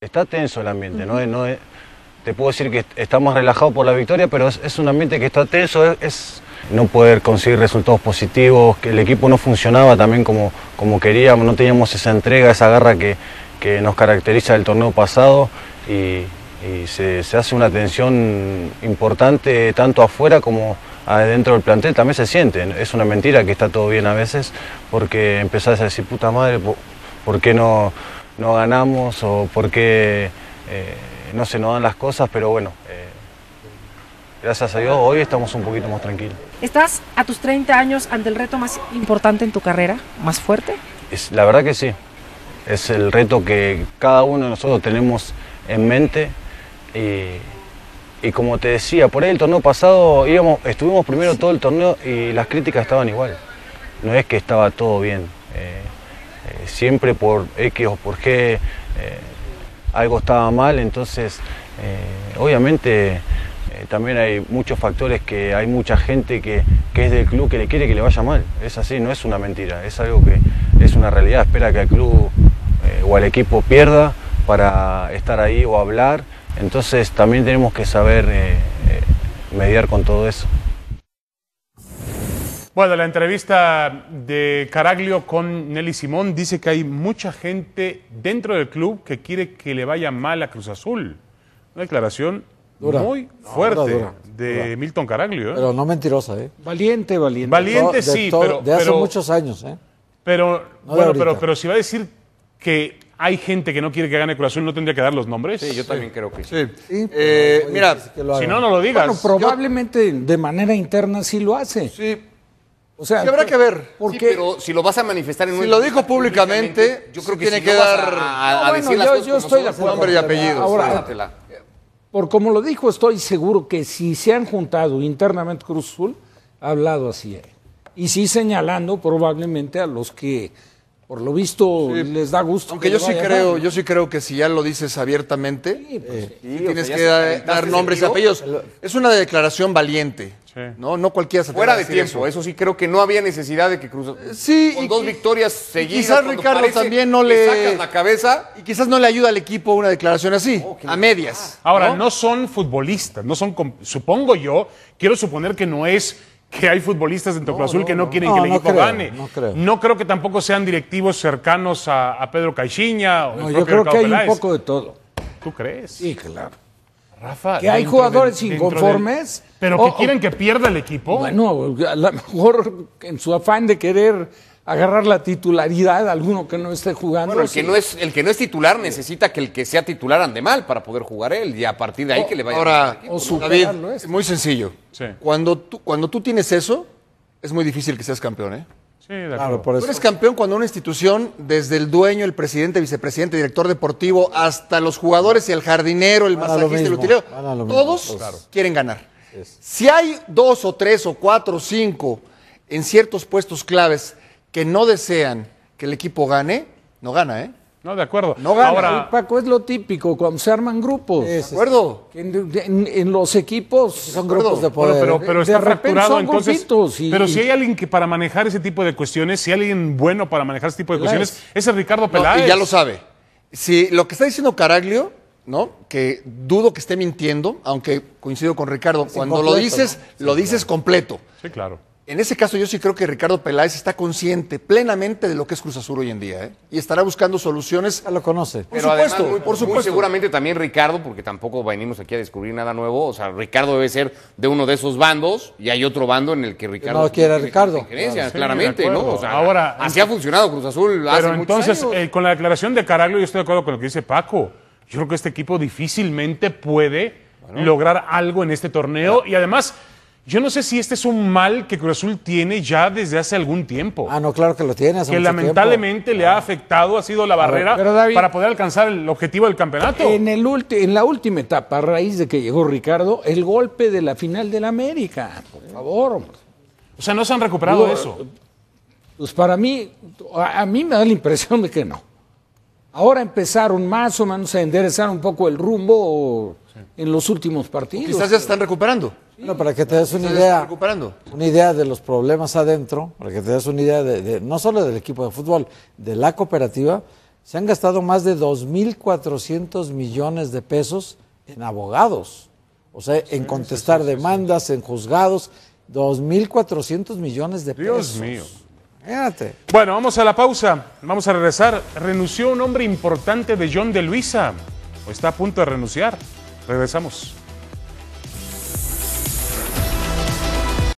Está tenso el ambiente, ¿no? no es- te puedo decir que estamos relajados por la victoria, pero es, un ambiente que está tenso, es, no poder conseguir resultados positivos, que el equipo no funcionaba también como, como queríamos, no teníamos esa entrega, esa garra que, que nos caracteriza del torneo pasado y, se, se hace una tensión importante tanto afuera como adentro del plantel, también se siente, es una mentira que está todo bien a veces porque empezás a decir, puta madre, ¿por, por qué no, no ganamos o por qué eh, no se nos dan las cosas? Pero bueno, eh, gracias a Dios hoy estamos un poquito más tranquilos. ¿Estás a tus 30 años ante el reto más importante en tu carrera? ¿Más fuerte? Es- la verdad que sí. Es el reto que cada uno de nosotros tenemos en mente. Y, y como te decía, por ahí el torneo pasado íbamos, estuvimos primero todo el torneo y las críticas estaban igual. No es que estaba todo bien. Eh, eh, siempre por X o por G eh, algo estaba mal, entonces eh, obviamente también hay muchos factores que hay mucha gente que, que es del club que le quiere que le vaya mal. Es así, no es una mentira, es algo que es una realidad. Espera que el club o el equipo pierda para estar ahí o hablar. Entonces también tenemos que saber mediar con todo eso. Bueno, la entrevista de Caraglio con Nelly Simón dice que hay mucha gente dentro del club que quiere que le vaya mal a Cruz Azul. Una declaración Dura. muy No, fuerte dura, dura, de dura. Milton Caraglio. ¿eh? Pero no mentirosa, ¿eh? Valiente, valiente. Valiente De sí, todo- pero, De hace pero- muchos años, ¿eh? pero, No bueno, pero, pero si va a decir que hay gente que no quiere que gane Cruz Azul, ¿no tendría que dar los nombres? Sí, yo también creo que sí. Sí. Sí, Eh, mira, que Si no, no lo digas. Bueno, probablemente de manera interna sí lo hace. sí, O sea, sí habrá que ver. porque Sí, pero si lo vas a manifestar en Si una lo dijo públicamente, yo creo sí que tiene si que no dar- a, a- No, a bueno, decir las yo- cosas yo como estoy de acuerdo. Nombre y apellido. Ahora- suéltatela. por como lo dijo, estoy seguro que si se han juntado internamente Cruz Azul, ha hablado así. eh. Y sí señalando probablemente a los que, por lo visto, les da gusto. Aunque que yo sí creo, mal. yo sí creo que si ya lo dices abiertamente, eh, Sí, sí o tienes sea, que dar, nombres y apellidos. Es una declaración valiente. Sí. No, no cualquiera se Fuera de tiempo, eso. sí creo que no había necesidad de que Cruz Azul. Sí, con y dos victorias seguidas. quizás Ricardo parece también no le sacas la cabeza. y quizás no le ayuda al equipo una declaración así, a medias. Ahora, no son futbolistas, no son, supongo yo, quiero suponer que no es que hay futbolistas dentro de Cruz Azul que no quieren No, que el no equipo creo, gane. no creo. creo que tampoco sean directivos cercanos a, a Pedro Caixinha o el No, yo creo que hay un poco de todo. ¿Tú crees? Sí, claro. Rafa, Que hay jugadores inconformes. pero que quieren que pierda el equipo. Bueno, a lo mejor en su afán de querer agarrar la titularidad, alguno que no esté jugando. Bueno, el que, no es, el que no es titular necesita que el que sea titular ande mal para poder jugar él y a partir de ahí que le vaya Ahora, equipo. o su- David, muy sencillo. Sí. Cuando tú, cuando tú tienes eso, es muy difícil que seas campeón, ¿eh? Sí, de Claro, acuerdo. por Tú eres campeón cuando una institución, desde el dueño, el presidente, vicepresidente, director deportivo, hasta los jugadores y el jardinero, el Van masajista, el utilero, todos. quieren ganar. Si hay dos o tres o cuatro o cinco en ciertos puestos claves que no desean que el equipo gane, no gana, ¿eh? No, de acuerdo. No gana. Ahora, Paco, es lo típico cuando se arman grupos. ¿De acuerdo? En, en- en los equipos Son grupos de Bueno, poder. pero, pero De está repente fracturado son entonces. y- pero si hay alguien que para manejar ese tipo de cuestiones, si hay alguien bueno para manejar ese tipo de Peláez. cuestiones, es el Ricardo No, Peláez. y ya lo sabe. Si lo que está diciendo Caraglio, ¿no? Que dudo que esté mintiendo, aunque coincido con Ricardo, cuando lo dices, ¿no? lo dices completo. Sí, claro. En ese caso yo sí creo que Ricardo Peláez está consciente plenamente de lo que es Cruz Azul hoy en día, ¿eh? Y estará buscando soluciones. Ya lo conoce. Por Pero además, supuesto, muy, por muy supuesto. seguramente también Ricardo, porque tampoco venimos aquí a descubrir nada nuevo. O sea, Ricardo debe ser de uno de esos bandos y hay otro bando en el que Ricardo. no quiere a Ricardo. Claro. Sí, claramente, ¿no? O sea, Ahora, así ha funcionado Cruz Azul hace Pero entonces, años. eh, con la declaración de Caraglio, yo estoy de acuerdo con lo que dice Paco. Yo creo que este equipo difícilmente puede lograr algo en este torneo. Y además, yo no sé si este es un mal que Cruz Azul tiene ya desde hace algún tiempo. Ah, no, claro que lo tiene. hace que mucho lamentablemente le ha afectado, ha sido la barrera David- para poder alcanzar el objetivo del campeonato. En, el ulti- en la última etapa, a raíz de que llegó Ricardo, el golpe de la final del América. Por favor. O sea, no se han recuperado eso. Pues para mí, a, a mí me da la impresión de que no. Ahora empezaron más o menos a enderezar un poco el rumbo en los últimos partidos. Quizás ya se están recuperando. Bueno, para que te des una idea, recuperando. una idea de los problemas adentro, para que te des una idea de, de- no solo del equipo de fútbol, de la cooperativa, se han gastado más de 2.400 millones de pesos en abogados. O sea, en contestar demandas, en juzgados, 2.400 millones de Dios pesos. mío. Fíjate. Bueno, vamos a la pausa. Vamos a regresar. Renunció un hombre importante de John de Luisa. O está a punto de renunciar. Regresamos.